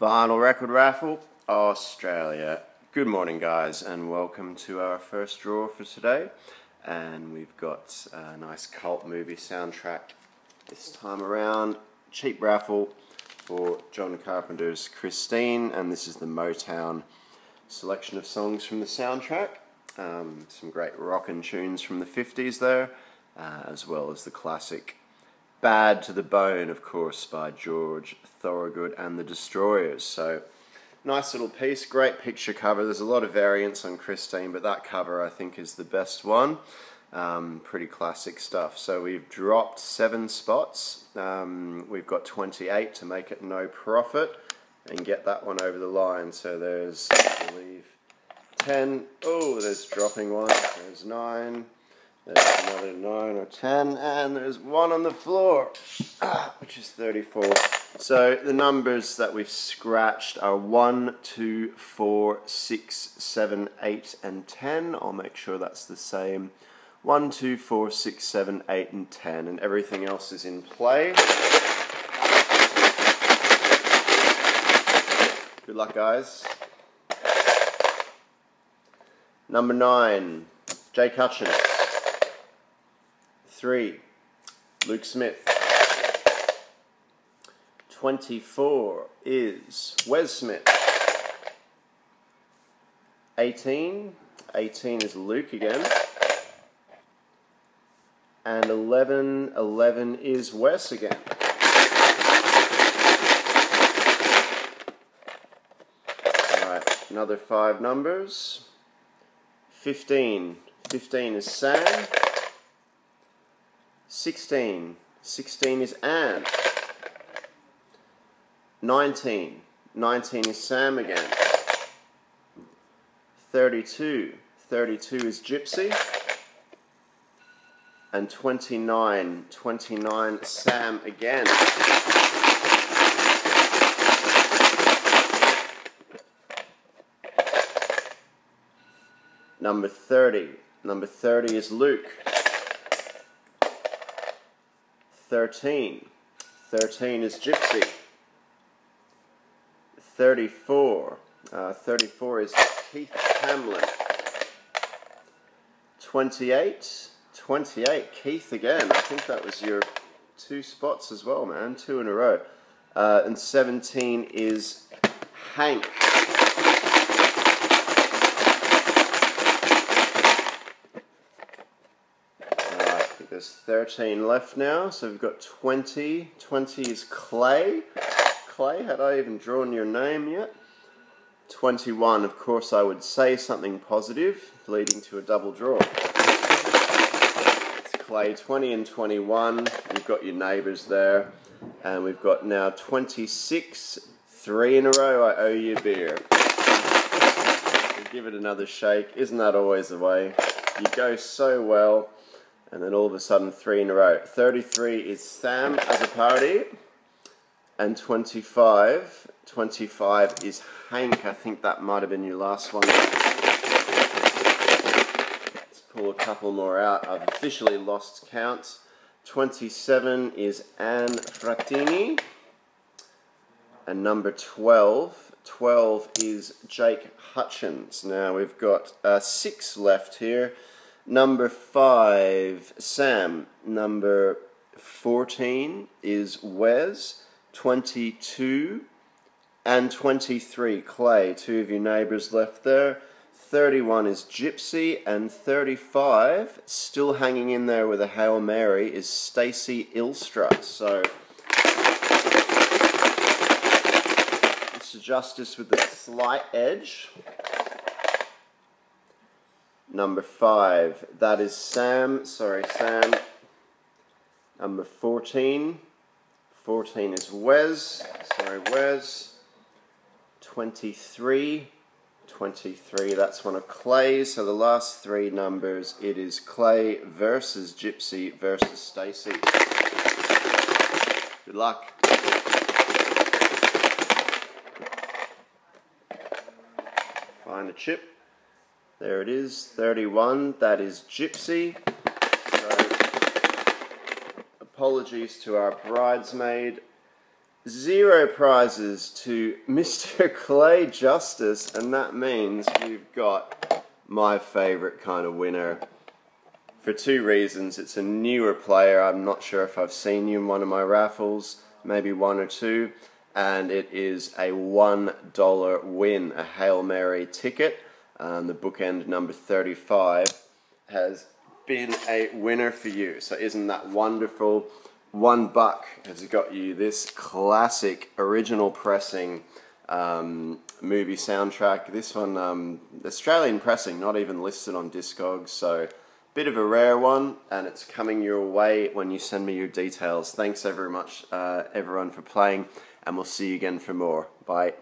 Vinyl Record Raffle, Australia. Good morning, guys, and welcome to our first draw for today. And we've got a nice cult movie soundtrack this time around. Cheap raffle for John Carpenter's Christine, and this is the Motown selection of songs from the soundtrack. Um, some great rockin' tunes from the 50s there, uh, as well as the classic Bad to the Bone, of course, by George Thorogood and the Destroyers. So, nice little piece, great picture cover. There's a lot of variants on Christine, but that cover I think is the best one. Um, pretty classic stuff. So, we've dropped seven spots. Um, we've got 28 to make it no profit and get that one over the line. So, there's, I believe, 10. Oh, there's dropping one. There's 9. There's another 9 or 10, and there's one on the floor, ah, which is 34. So the numbers that we've scratched are 1, 2, 4, 6, 7, 8, and 10. I'll make sure that's the same. 1, 2, 4, 6, 7, 8, and 10, and everything else is in play. Good luck, guys. Number 9, Jake Hutchins. Three, Luke Smith. 24 is Wes Smith. 18, 18 is Luke again. And 11, 11 is Wes again. Alright, another five numbers. 15, 15 is Sam. 16. 16 is Anne. 19. 19 is Sam again. 32. 32 is Gypsy. And 29. 29 Sam again. Number 30. Number 30 is Luke. 13. 13 is Gypsy. 34. Uh, 34 is Keith Hamlin. 28. 28, Keith again. I think that was your two spots as well, man. Two in a row. Uh, and 17 is Hank. There's 13 left now, so we've got 20. 20 is Clay. Clay, had I even drawn your name yet? 21, of course, I would say something positive, leading to a double draw. It's Clay, 20 and 21. You've got your neighbours there. And we've got now 26, three in a row. I owe you a beer. Give it another shake. Isn't that always the way? You go so well and then all of a sudden three in a row. 33 is Sam as a parody, and 25, 25 is Hank. I think that might have been your last one. Let's pull a couple more out. I've officially lost count. 27 is Anne Frattini, and number 12, 12 is Jake Hutchins. Now we've got uh, six left here. Number five, Sam. Number 14 is Wes. 22 and 23, Clay. Two of your neighbours left there. 31 is Gypsy, and 35, still hanging in there with a Hail Mary, is Stacey Ilstra. So. Justice with a slight edge. Number five, that is Sam. Sorry, Sam. Number 14. 14 is Wes. Sorry, Wes. 23. 23, that's one of Clay's. So the last three numbers, it is Clay versus Gypsy versus Stacy. Good luck. Find a chip. There it is, 31. That is Gypsy. So, apologies to our bridesmaid zero prizes to Mr. Clay Justice, and that means we've got my favourite kind of winner for two reasons. It's a newer player. I'm not sure if I've seen you in one of my raffles, maybe one or two. And it is a $1 win, a Hail Mary ticket. Um, the bookend number 35 has been a winner for you. So isn't that wonderful? One buck has got you this classic original pressing um, movie soundtrack. This one, um, Australian pressing, not even listed on Discogs. So Bit of a rare one, and it's coming your way when you send me your details. Thanks very much, uh, everyone, for playing, and we'll see you again for more. Bye.